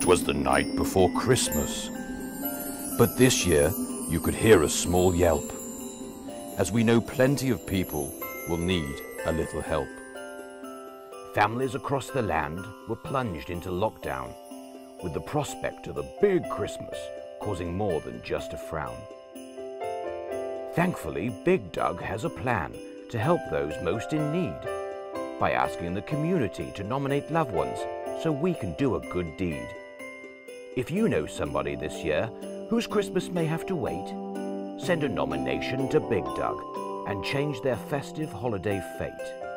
'Twas the night before Christmas. But this year, you could hear a small yelp, as we know plenty of people will need a little help. Families across the land were plunged into lockdown, with the prospect of a big Christmas causing more than just a frown. Thankfully, BiGDUG has a plan to help those most in need by asking the community to nominate loved ones so we can do a good deed. If you know somebody this year whose Christmas may have to wait, send a nomination to Big Doug and change their festive holiday fate.